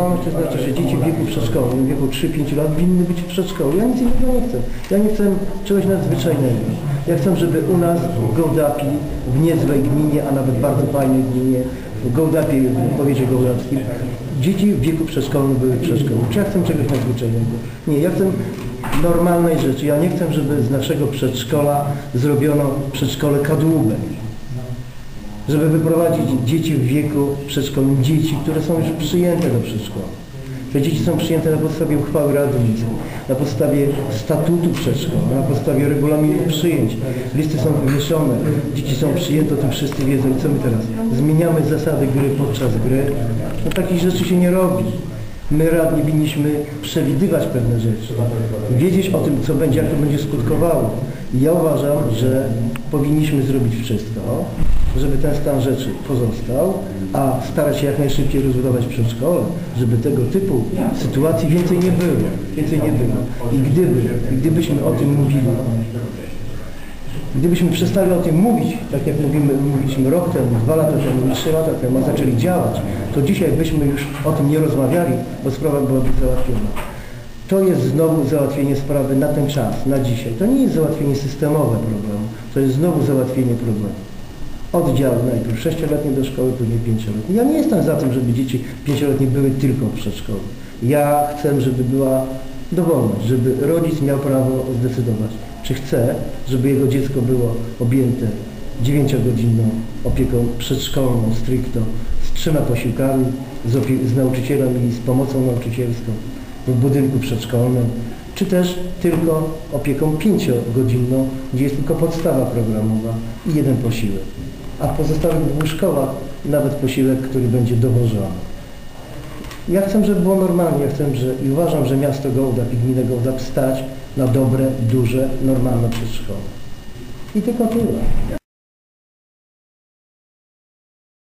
Normalność to znaczy, że dzieci w wieku przedszkolnym, w wieku 3-5 lat winny być w przedszkolu. Ja nic innego nie chcę. Ja nie chcę czegoś nadzwyczajnego. Ja chcę, żeby u nas w Gołdapi, w niezłej gminie, a nawet bardzo fajnej gminie, w Gołdapie, w powiecie gołdapskim, dzieci w wieku przedszkolnym były w przedszkolu. Czy ja chcę czegoś nadzwyczajnego? Nie, ja chcę normalnej rzeczy. Ja nie chcę, żeby z naszego przedszkola zrobiono przedszkole kadłubę żeby wyprowadzić dzieci w wieku przedszkolnym, dzieci, które są już przyjęte do przedszkola. Te dzieci są przyjęte na podstawie uchwały Rady na podstawie statutu przedszkola, na podstawie regulaminu przyjęć. Listy są wywieszone, dzieci są przyjęte, o tym wszyscy wiedzą. I co my teraz? Zmieniamy zasady gry podczas gry? No takich rzeczy się nie robi. My radni winniśmy przewidywać pewne rzeczy, wiedzieć o tym, co będzie, jak to będzie skutkowało. I ja uważam, że powinniśmy zrobić wszystko, żeby ten stan rzeczy pozostał, a starać się jak najszybciej rozbudować przedszkole, żeby tego typu sytuacji więcej nie było. Więcej nie było. I gdyby, gdybyśmy o tym mówili, Gdybyśmy przestali o tym mówić, tak jak mówimy, mówiliśmy rok temu, dwa lata temu, trzy lata temu, a zaczęli działać, to dzisiaj byśmy już o tym nie rozmawiali, bo sprawa byłaby załatwiona. To jest znowu załatwienie sprawy na ten czas, na dzisiaj. To nie jest załatwienie systemowe problemu, to jest znowu załatwienie problemu. Oddział najpierw sześcioletnie do szkoły, później pięcioletnie. Ja nie jestem za tym, żeby dzieci pięcioletnie były tylko w przedszkolu. Ja chcę, żeby była dowolność, żeby rodzic miał prawo zdecydować, czy chce, żeby jego dziecko było objęte dziewięciogodzinną opieką przedszkolną, stricto, z trzema posiłkami, z, z nauczycielem i z pomocą nauczycielską w budynku przedszkolnym, czy też tylko opieką pięciogodzinną, gdzie jest tylko podstawa programowa i jeden posiłek. A w pozostałych dwóch szkołach nawet posiłek, który będzie dowożony. Ja chcę, żeby było normalnie, ja chcę, że i uważam, że miasto Gołdap i gminę Gołdap stać na dobre, duże, normalne przedszkole. I tylko tyle.